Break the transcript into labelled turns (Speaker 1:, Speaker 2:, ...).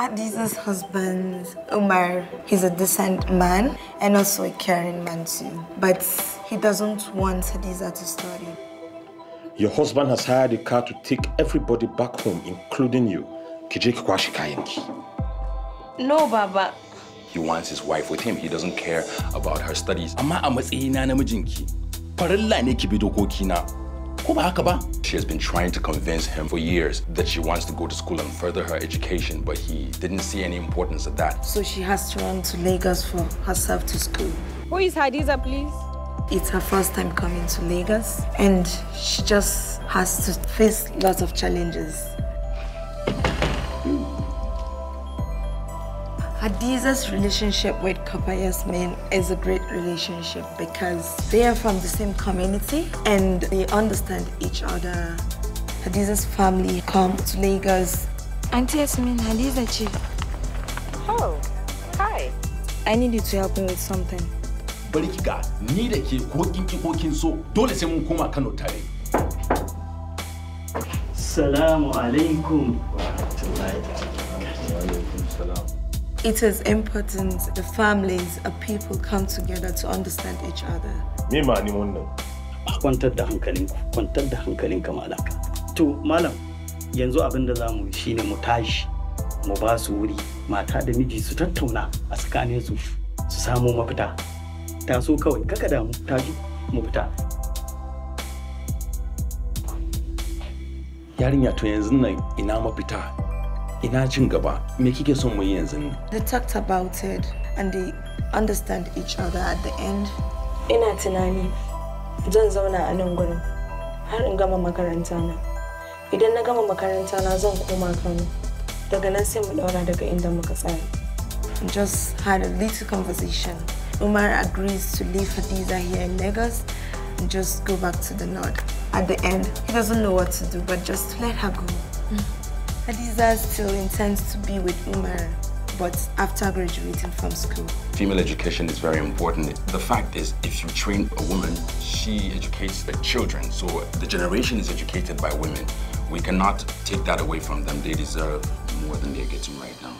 Speaker 1: Adiza's husband, Umar, he's a decent man and also a caring man too. But he doesn't want Hadiza to study.
Speaker 2: Your husband has hired a car to take everybody back home, including you. Ki kwashi kayanki.
Speaker 1: No, Baba.
Speaker 3: He wants his wife with him. He doesn't care about her studies. Amma a matsayina na mijinki, farilla ne ki bi dokokina. Ko ba haka ba? She has been trying to convince him for years that she wants to go to school and further her education, but he didn't see any importance of that.
Speaker 1: So she has to run to Lagos for herself to school.
Speaker 4: Who is Hadiza, please?
Speaker 1: It's her first time coming to Lagos and she just has to face lots of challenges. Hadiza's relationship with Papa Yasmin is a great relationship because they are from the same community and they understand each other. Hadiza's family come to Lagos.
Speaker 5: Auntie Yasmin, Hadiza Chi.
Speaker 4: Oh, hi.
Speaker 5: I need you to help me with something.
Speaker 3: Bari kika ni da ke ko kin ki ko kin so dole sai mun koma Kano tare.
Speaker 6: Salamu alaikum.
Speaker 1: It is important the families of people come together to understand each other.
Speaker 2: Me ma ni wannan.
Speaker 6: Ah, kwantar da hankalinku, kwantar da hankalinka malaka. To malam, yanzu abin da za mu yi shine mu tashi, mu ba su wuri, mata da miji su tattauna a tsakanin su su samu mafita. Taso kawai, kaka damu, tashi mu fita.
Speaker 3: Yarinya to yanzu nan ina mafita ina cin gaba me kike son mu yanzu
Speaker 1: They talked about it and they understand each other at the end.
Speaker 5: Ina tunani zan zauna a nan gurin har in gama makaranta na. Idan na gama makaranta na zan koma Kano. Daga nan sai mu daura daga inda muka tsaya.
Speaker 1: Just had a little conversation. Umar agrees to leave Hadiza here in Lagos and just go back to the north. At the end, he doesn't know what to do, but just let her go. Hadiza still intends to be with Umar, but after graduating from school.
Speaker 3: Female education is very important. The fact is, if you train a woman, she educates the children. So the generation is educated by women. We cannot take that away from them. They deserve more than they're getting right now.